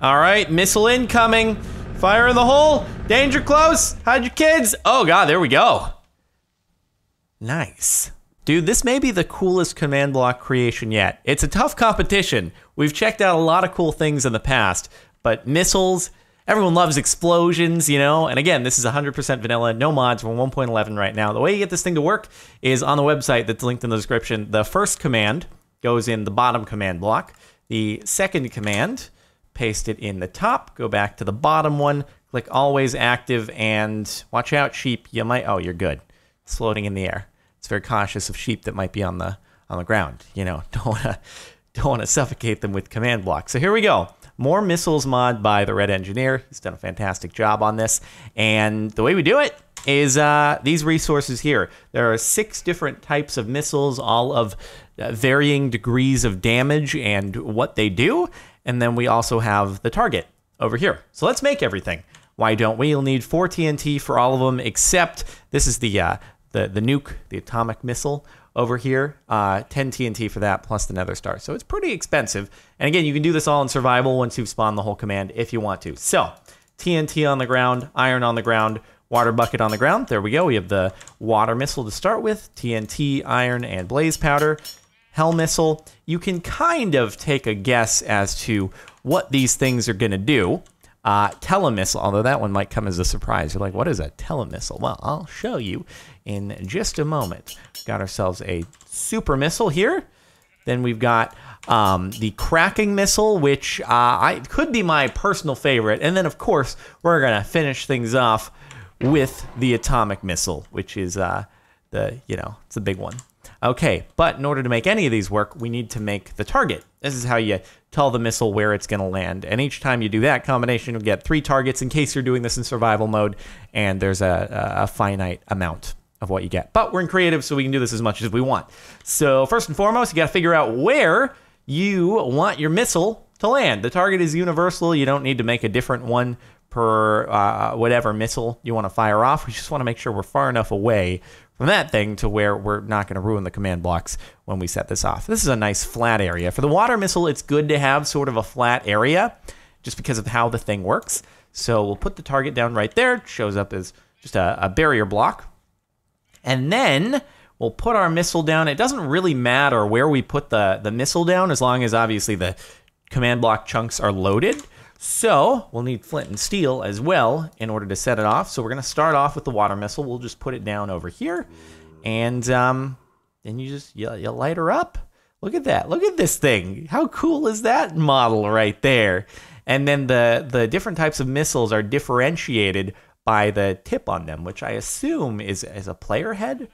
All right, missile incoming. Fire in the hole. Danger close. Hide your kids. Oh, God, there we go. Nice. Dude, this may be the coolest command block creation yet. It's a tough competition. We've checked out a lot of cool things in the past, but missiles, everyone loves explosions, you know? And again, this is 100% vanilla, no mods. We're 1.11 right now. The way you get this thing to work is on the website that's linked in the description. The first command goes in the bottom command block. The second command, paste it in the top, go back to the bottom one, click always active, and watch out, sheep. You might, oh, you're good. It's floating in the air. It's very cautious of sheep that might be on the on the ground. You know, don't want to don't want to suffocate them with command blocks. So here we go. More missiles mod by the Red Engineer. He's done a fantastic job on this. And the way we do it is uh, these resources here. There are six different types of missiles, all of uh, varying degrees of damage and what they do. And then we also have the target over here. So let's make everything. Why don't we? You'll need four TNT for all of them, except this is the uh, the the nuke, the atomic missile over here. Uh, 10 TNT for that plus the Nether Star. So it's pretty expensive. And again, you can do this all in survival once you've spawned the whole command if you want to. So TNT on the ground, iron on the ground, water bucket on the ground. There we go. We have the water missile to start with, TNT, iron, and blaze powder. Hell missile. You can kind of take a guess as to what these things are going to do. Uh, telemissile, although that one might come as a surprise. You're like, what is a telemissile? Well, I'll show you in just a moment. Got ourselves a super missile here. Then we've got um, the cracking missile, which uh, I could be my personal favorite. And then, of course, we're going to finish things off with the atomic missile, which is uh, the, you know, it's a big one. Okay, but in order to make any of these work, we need to make the target. This is how you tell the missile where it's going to land. And each time you do that combination, you'll get three targets in case you're doing this in survival mode, and there's a, a finite amount of what you get. But we're in creative, so we can do this as much as we want. So first and foremost, you got to figure out where you want your missile to land. The target is universal. You don't need to make a different one per uh, whatever missile you want to fire off. We just want to make sure we're far enough away from that thing to where we're not going to ruin the command blocks when we set this off. This is a nice flat area. For the water missile, it's good to have sort of a flat area just because of how the thing works. So we'll put the target down right there. It shows up as just a, a barrier block. And then we'll put our missile down. It doesn't really matter where we put the, the missile down as long as obviously the command block chunks are loaded. So we'll need flint and steel as well in order to set it off. So we're going to start off with the water missile. We'll just put it down over here. And um, then you just, you, you light her up. Look at that. Look at this thing. How cool is that model right there? And then the, the different types of missiles are differentiated by the tip on them, which I assume is, is a player head,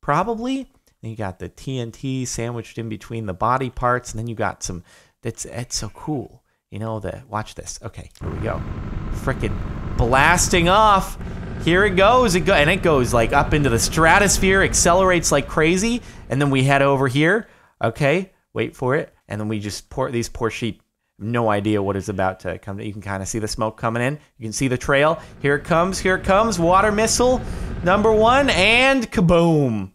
probably. And you got the TNT sandwiched in between the body parts. And then you got some, it's, it's so cool you know the watch this. Okay, here we go. Freaking blasting off. Here it goes. It go and it goes like up into the stratosphere, accelerates like crazy, and then we head over here. Okay, wait for it, and then we just pour these poor sheep. No idea what is about to come. You can kind of see the smoke coming in. You can see the trail. Here it comes. Here it comes. Water missile number one, and kaboom.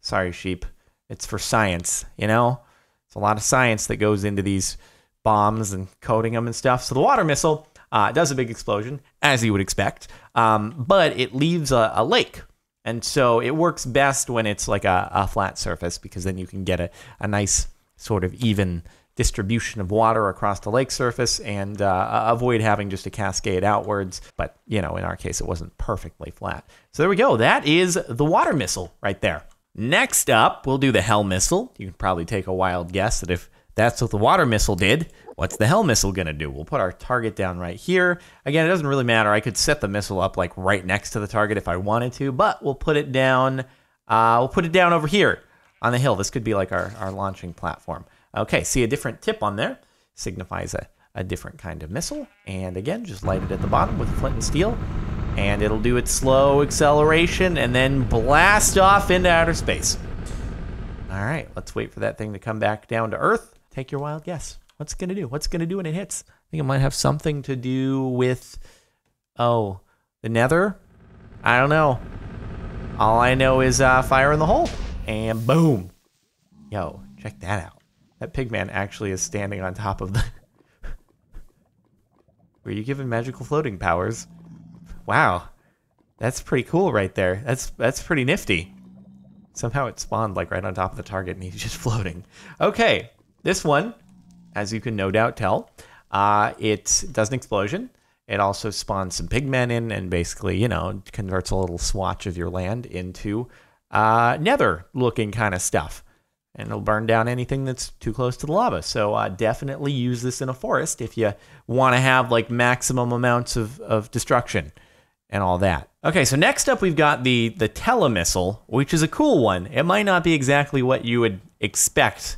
Sorry, sheep. It's for science. You know, it's a lot of science that goes into these bombs and coating them and stuff. So the water missile uh, does a big explosion, as you would expect, um, but it leaves a, a, lake. And so it works best when it's like a, a flat surface because then you can get a, a nice sort of even distribution of water across the lake surface and uh, avoid having just a cascade outwards. But, you know, in our case, it wasn't perfectly flat. So there we go. That is the water missile right there. Next up, we'll do the hell missile. You can probably take a wild guess that if that's what the water missile did. What's the hell missile going to do? We'll put our target down right here. Again, it doesn't really matter. I could set the missile up like right next to the target if I wanted to, but we'll put it down. Uh, we'll put it down over here on the hill. This could be like our, our launching platform. Okay, see a different tip on there signifies a, a different kind of missile. And again, just light it at the bottom with flint and steel. And it'll do its slow acceleration and then blast off into outer space. All right, let's wait for that thing to come back down to Earth. Take your wild guess. What's going to do? What's going to do when it hits? I think it might have something to do with, oh, the nether? I don't know. All I know is uh, fire in the hole. And boom. Yo, check that out. That pigman actually is standing on top of the... Were you given magical floating powers? Wow. That's pretty cool right there. That's that's pretty nifty. Somehow it spawned like right on top of the target and he's just floating. Okay, this one, as you can no doubt tell, uh, it does an explosion. It also spawns some pigmen in and basically, you know, converts a little swatch of your land into uh, nether looking kind of stuff. And it'll burn down anything that's too close to the lava. So uh, definitely use this in a forest if you want to have like maximum amounts of, of destruction and all that. Okay, so next up we've got the the telemissile, which is a cool one. It might not be exactly what you would expect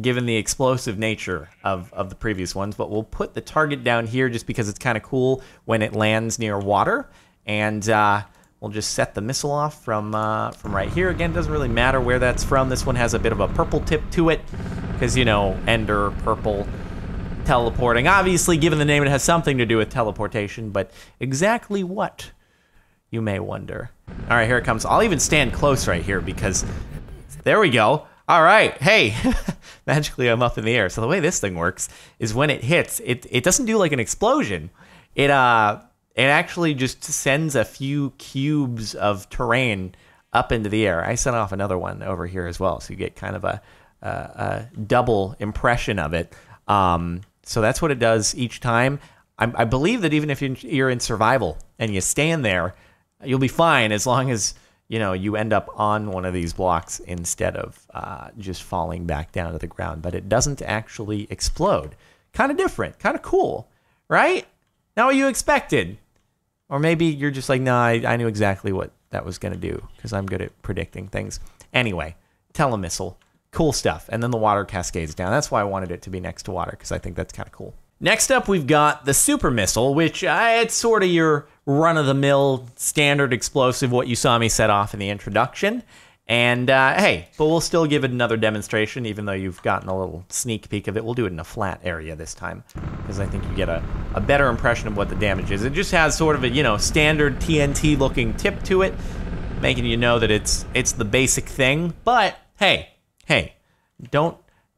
given the explosive nature of, of the previous ones, but we'll put the target down here just because it's kind of cool when it lands near water. And uh, we'll just set the missile off from, uh, from right here. Again, doesn't really matter where that's from. This one has a bit of a purple tip to it because, you know, ender, purple, teleporting. Obviously, given the name, it has something to do with teleportation, but exactly what, you may wonder. All right, here it comes. I'll even stand close right here because there we go. All right, hey, magically I'm up in the air. So the way this thing works is when it hits, it, it doesn't do like an explosion. It uh it actually just sends a few cubes of terrain up into the air. I sent off another one over here as well, so you get kind of a, a, a double impression of it. Um, so that's what it does each time. I, I believe that even if you're in survival and you stand there, you'll be fine as long as you know you end up on one of these blocks instead of uh, just falling back down to the ground. But it doesn't actually explode. Kind of different, kind of cool, right? Not what you expected. Or maybe you're just like, no, nah, I, I knew exactly what that was going to do because I'm good at predicting things. Anyway, telemissile, cool stuff. And then the water cascades down. That's why I wanted it to be next to water because I think that's kind of cool. Next up, we've got the super missile, which uh, it's sort of your run of the mill standard explosive, what you saw me set off in the introduction. And uh, hey, but we'll still give it another demonstration, even though you've gotten a little sneak peek of it. We'll do it in a flat area this time, because I think you get a, a better impression of what the damage is. It just has sort of a you know standard TNT looking tip to it, making you know that it's it's the basic thing. But hey, hey, don't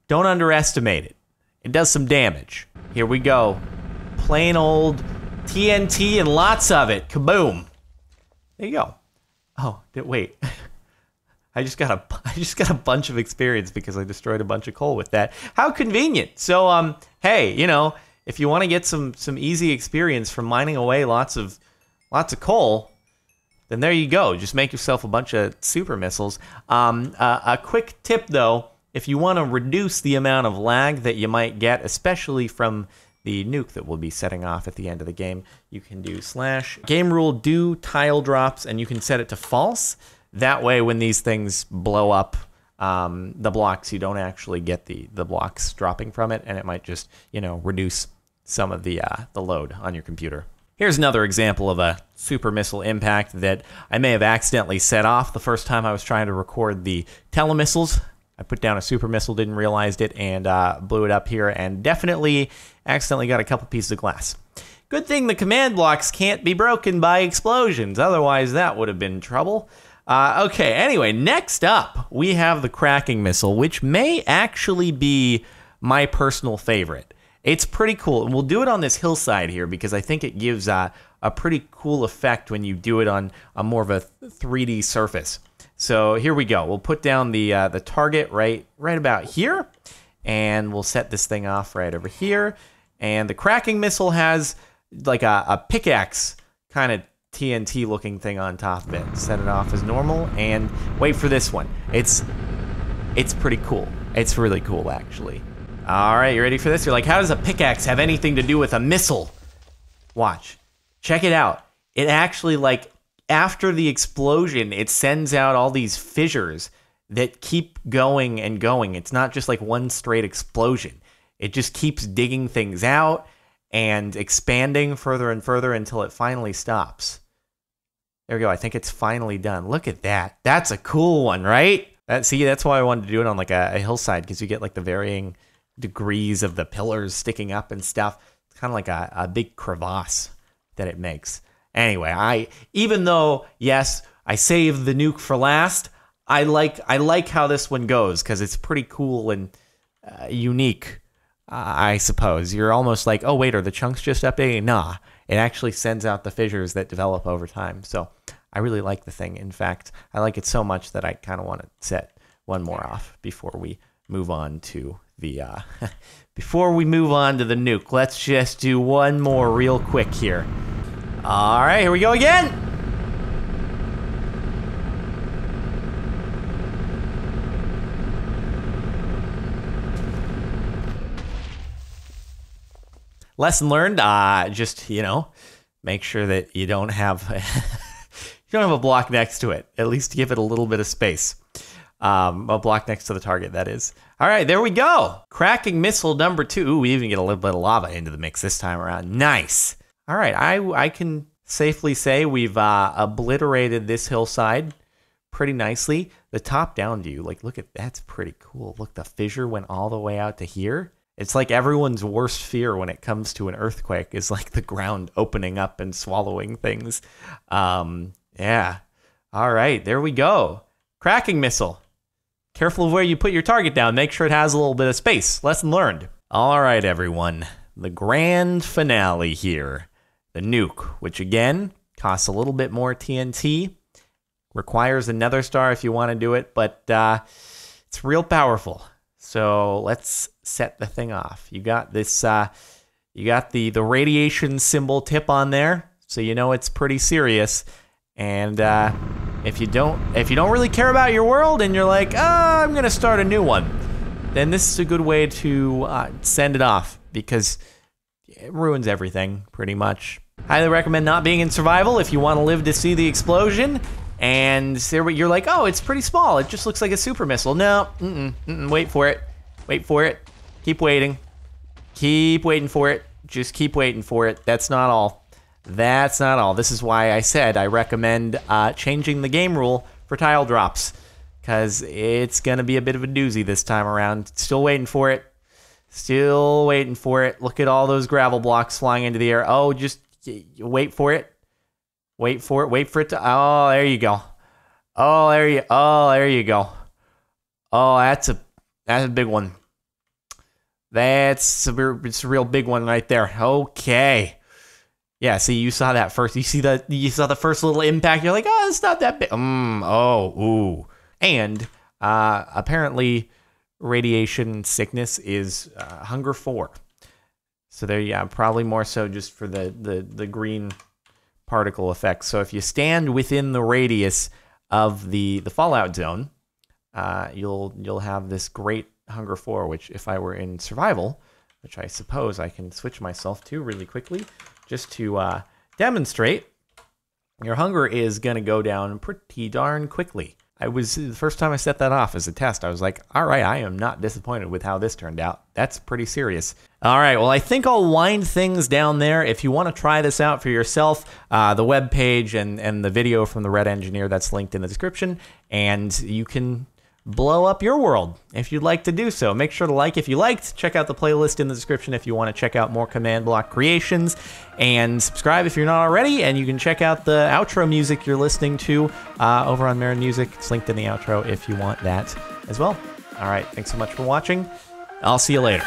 don't underestimate it. It does some damage. Here we go, plain old TNT and lots of it. Kaboom! There you go. Oh, wait. I just got a I just got a bunch of experience because I destroyed a bunch of coal with that. How convenient. So um hey, you know, if you want to get some some easy experience from mining away lots of lots of coal, then there you go. Just make yourself a bunch of super missiles. Um, uh, a quick tip though, if you want to reduce the amount of lag that you might get, especially from the nuke that we'll be setting off at the end of the game, you can do slash game rule do tile drops and you can set it to false. That way, when these things blow up um, the blocks, you don't actually get the the blocks dropping from it, and it might just you know reduce some of the uh, the load on your computer. Here's another example of a super missile impact that I may have accidentally set off the first time I was trying to record the telemissiles. I put down a super missile, didn't realize it, and uh, blew it up here, and definitely accidentally got a couple pieces of glass. Good thing the command blocks can't be broken by explosions, otherwise that would have been trouble. Uh, okay, anyway, next up, we have the Cracking Missile, which may actually be my personal favorite. It's pretty cool. And we'll do it on this hillside here because I think it gives uh, a pretty cool effect when you do it on a more of a 3D surface. So here we go. We'll put down the uh, the target right right about here, and we'll set this thing off right over here. And the cracking missile has like a, a pickaxe kind of TNT looking thing on top of it. Set it off as normal and wait for this one. It's it's pretty cool. It's really cool actually. All right, you ready for this? You're like, how does a pickaxe have anything to do with a missile? Watch. Check it out. It actually like after the explosion, it sends out all these fissures that keep going and going. It's not just like one straight explosion. It just keeps digging things out and expanding further and further until it finally stops. There we go. I think it's finally done. Look at that. That's a cool one, right? That, see, that's why I wanted to do it on like a, a hillside because you get like the varying degrees of the pillars sticking up and stuff. It's kind of like a, a big crevasse that it makes. Anyway, I even though yes, I saved the nuke for last. I like I like how this one goes because it's pretty cool and uh, unique. I suppose. You're almost like, oh, wait, are the chunks just updating? Nah, it actually sends out the fissures that develop over time. So I really like the thing. In fact, I like it so much that I kind of want to set one more off before we move on to the uh, before we move on to the nuke. Let's just do one more real quick here. All right, here we go again. lesson learned uh just you know make sure that you don't have you don't have a block next to it. At least give it a little bit of space. Um, a block next to the target that is. All right there we go. Cracking missile number two. Ooh, we even get a little bit of lava into the mix this time around. Nice all right i i can safely say we've uh, obliterated this hillside pretty nicely the top down view like look at that's pretty cool look the fissure went all the way out to here it's like everyone's worst fear when it comes to an earthquake is like the ground opening up and swallowing things. Um, yeah. All right, there we go. Cracking missile. Careful of where you put your target down. Make sure it has a little bit of space. Lesson learned. All right, everyone. The grand finale here. The nuke, which again costs a little bit more TNT, requires a Nether Star if you want to do it, but uh, it's real powerful. So let's set the thing off. You got this, uh, you got the, the radiation symbol tip on there, so you know it's pretty serious. And uh, if you don't, if you don't really care about your world and you're like, oh, I'm gonna start a new one, then this is a good way to uh, send it off because it ruins everything pretty much. Highly recommend not being in survival if you want to live to see the explosion. And you're like, oh, it's pretty small. It just looks like a super missile. No, mm-mm, mm-mm, wait for it. Wait for it. Keep waiting. Keep waiting for it. Just keep waiting for it. That's not all. That's not all. This is why I said I recommend uh, changing the game rule for tile drops. Because it's going to be a bit of a doozy this time around. Still waiting for it. Still waiting for it. Look at all those gravel blocks flying into the air. Oh, just wait for it. Wait for it. Wait for it to. Oh, there you go. Oh, there you. Oh, there you go. Oh, that's a that's a big one. That's a, it's a real big one right there. Okay. Yeah, see, you saw that first. You see the you saw the first little impact. You're like, oh, it's not that big. Mm, oh, ooh. And uh, apparently, radiation sickness is uh, hunger four. So there, yeah, probably more so just for the the the green particle effect. So if you stand within the radius of the the fallout zone, uh, you'll you'll have this great hunger four. Which if I were in survival, which I suppose I can switch myself to really quickly, just to uh, demonstrate, your hunger is gonna go down pretty darn quickly. I was the first time I set that off as a test. I was like, all right, I am not disappointed with how this turned out. That's pretty serious. All right, well, I think I'll wind things down there. If you want to try this out for yourself, uh, the web page and and the video from the Red Engineer that's linked in the description, and you can blow up your world if you'd like to do so. Make sure to like if you liked. Check out the playlist in the description if you want to check out more command block creations. And subscribe if you're not already. And you can check out the outro music you're listening to uh, over on Marin Music. It's linked in the outro if you want that as well. All right. Thanks so much for watching. I'll see you later.